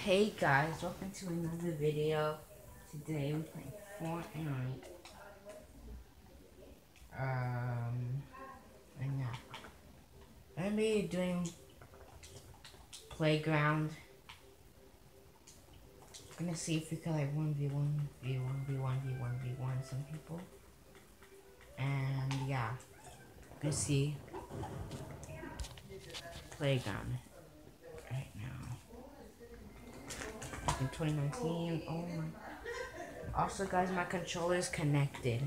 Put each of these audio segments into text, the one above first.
Hey guys, welcome to another video. Today we're playing Fortnite. Um, and yeah. I'm gonna be doing playground. I'm gonna see if we can like 1v1, v1, v1, v1, v1 some people. And yeah, gonna see playground right now. In 2019, oh my. Also guys, my controller is connected.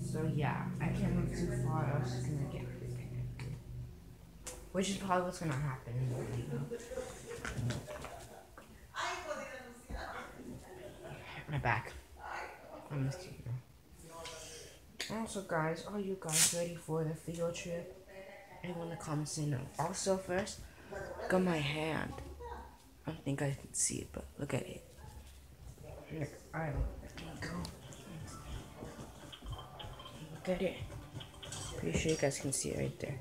So yeah, I can't move too far else it's gonna get disconnected. Which is probably what's gonna happen in. My back. I missed you. Also guys, are you guys ready for the field trip? Anyone in the comments no. Also first, look at my hand. I don't think I can see it, but look at it. Here, I go. Look at it. Pretty sure you guys can see it right there.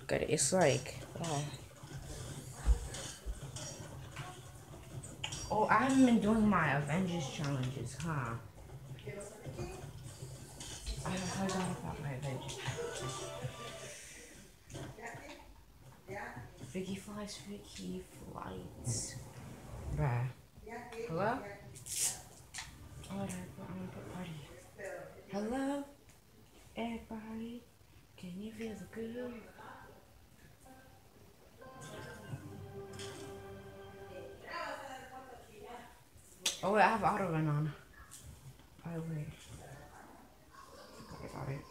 Look at it. It's like, wow. Oh, I haven't been doing my Avengers challenges, huh? I about my Avengers. Vicky flies, Vicky flights. Bruh. Hello? Oh, put party. Hello? Everybody, can you feel the good? Oh wait, I have auto run on. Oh wait. Forgot about it.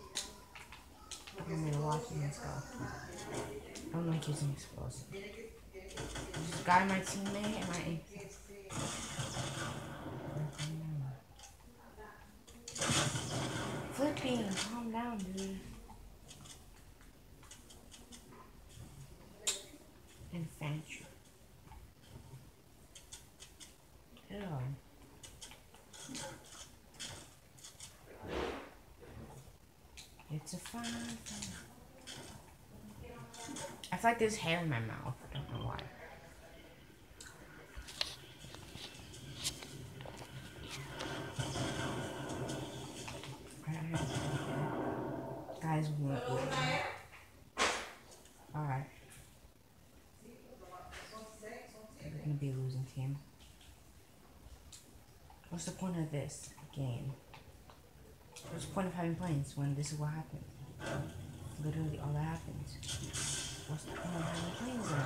I'm gonna watch and stuff. I don't like using explosive. This guy, my teammate, and my Flipping, calm down, dude. Infantry. Ew. It's a fun thing. Like there's hair in my mouth. I don't know why. Guys, Alright. We're gonna be losing team. What's the point of this game? What's the point of having planes when this is what happens? Literally all that happens. Point of having then?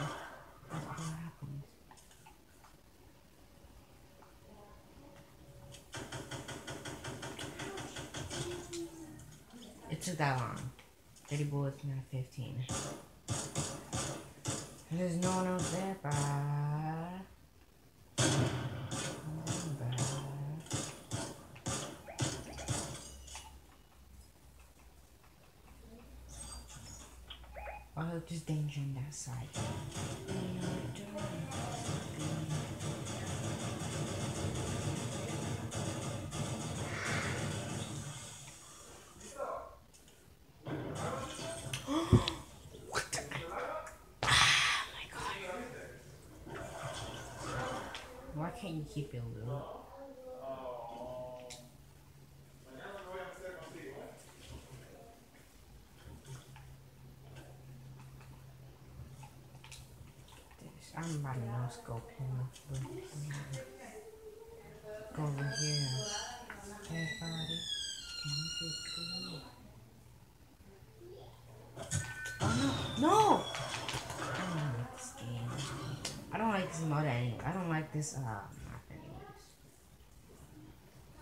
That's that happens. It took that long. 30 bullets, not 15. There's no one else there, bye. I hope there's danger on that side. Oh god. Why can't you keep it low? This- I'm scope. Go over here. Everybody, can you feel good? Oh no! No! I don't like this game. I don't like this mode anyway. I don't like this uh.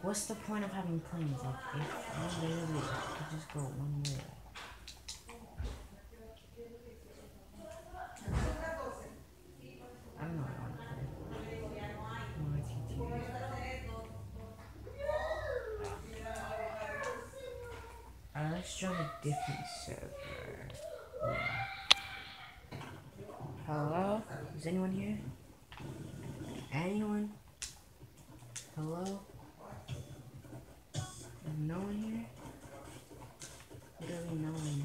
What's the point of having planes? Like if you literally could just go one way. I don't know what I want to play. I wanna continue. Uh, let's join a different server. Hello? Is anyone here? Anyone? Hello? No one here? Literally no one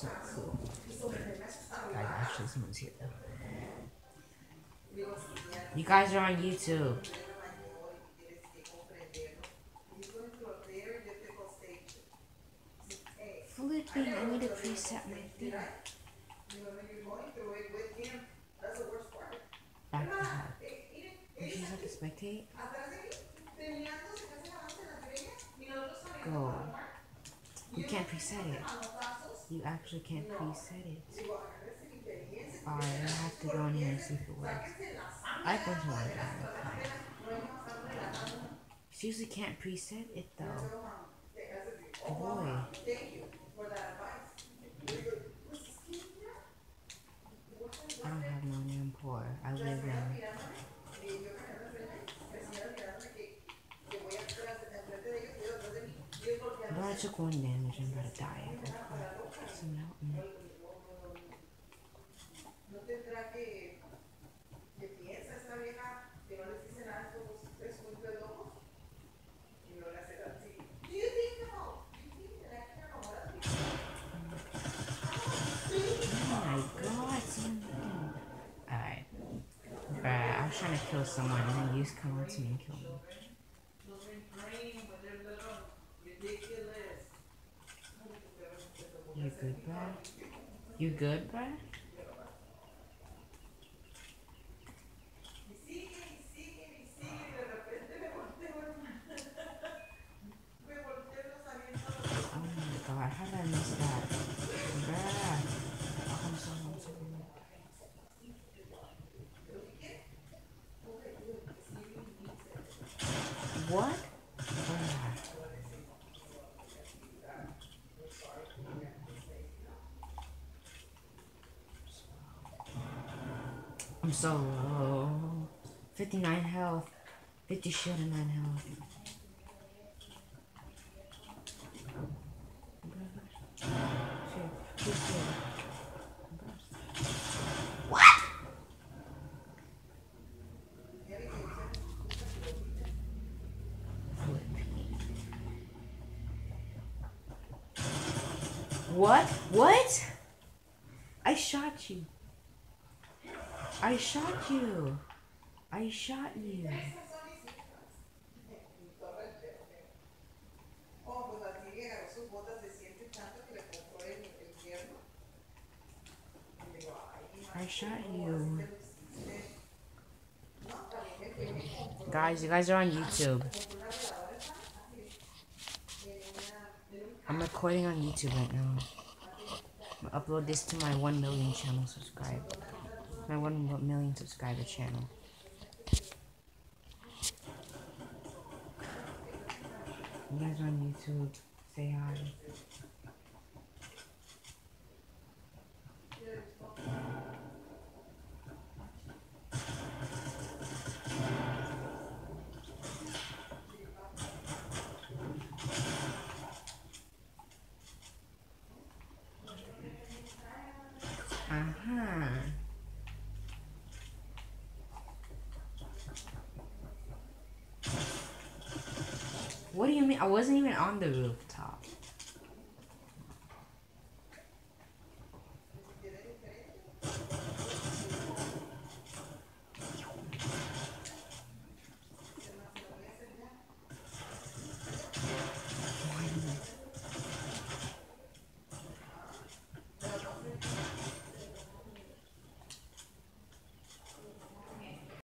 here. So cool. Guys, actually, someone's here though. You guys are on YouTube. Flipping, I need to preset my thing. Back to her. And she's like a spectate. Go. You can't preset it. You actually can't preset it. Alright, I have to go in here and see if it works. I think so. She usually can't preset it though. Boy. I don't have money, I'm poor. I live in. But I took one damage, I'm about to die. Someone help me. Oh my god, someone. Alright. Bruh, I was trying to kill someone and then you just come up to me and kill me. You good, bruh? You good, bruh? Oh my god, how did I miss that? Bruh. Oh, I'm sorry, I'm sorry. What? Bruh. I'm so low. 59 health. 50 shield and 9 health. What? What? What? I shot you. I shot you. I shot you. I shot you. Guys, you guys are on YouTube. I'm recording on YouTube right now. I'm upload this to my 1 million channel subscribe. My 1 million subscriber channel. You guys on YouTube. Say hi. Uh-huh. What do you mean? I wasn't even on the rooftop.